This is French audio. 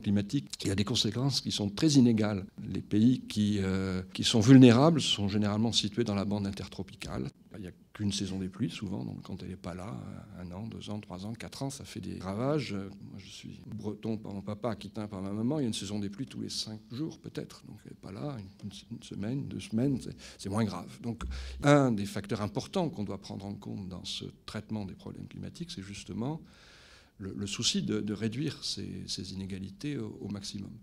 climatique, il a des conséquences qui sont très inégales. Les pays qui, euh, qui sont vulnérables sont généralement situés dans la bande intertropicale. Il n'y a qu'une saison des pluies, souvent, donc quand elle n'est pas là, un an, deux ans, trois ans, quatre ans, ça fait des ravages. Moi, je suis breton par mon papa, aquitain par ma maman, il y a une saison des pluies tous les cinq jours, peut-être, donc elle n'est pas là, une, semaine, deux semaines, c'est moins grave. Donc, un des facteurs importants qu'on doit prendre en compte dans ce traitement des problèmes climatiques, c'est justement le, souci de, réduire ces, inégalités au maximum.